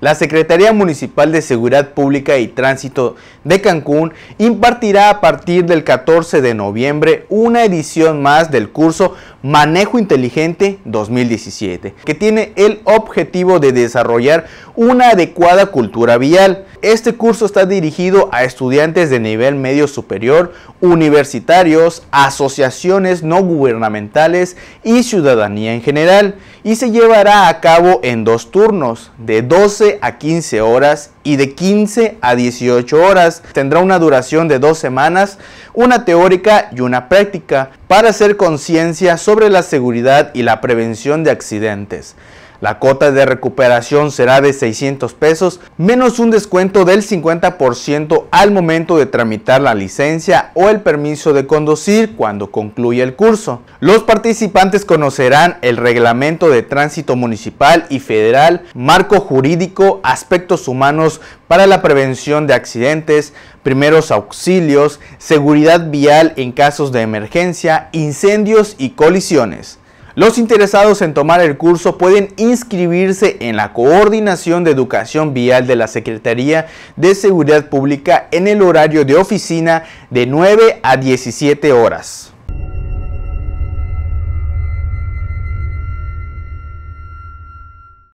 La Secretaría Municipal de Seguridad Pública y Tránsito de Cancún impartirá a partir del 14 de noviembre una edición más del curso Manejo Inteligente 2017, que tiene el objetivo de desarrollar una adecuada cultura vial. Este curso está dirigido a estudiantes de nivel medio superior, universitarios, asociaciones no gubernamentales y ciudadanía en general, y se llevará a cabo en dos turnos, de 12 a 15 horas y de 15 a 18 horas. Tendrá una duración de dos semanas, una teórica y una práctica, para hacer conciencia sobre la seguridad y la prevención de accidentes. La cuota de recuperación será de 600 pesos menos un descuento del 50% al momento de tramitar la licencia o el permiso de conducir cuando concluya el curso. Los participantes conocerán el reglamento de tránsito municipal y federal, marco jurídico, aspectos humanos para la prevención de accidentes, primeros auxilios, seguridad vial en casos de emergencia, incendios y colisiones. Los interesados en tomar el curso pueden inscribirse en la Coordinación de Educación Vial de la Secretaría de Seguridad Pública en el horario de oficina de 9 a 17 horas.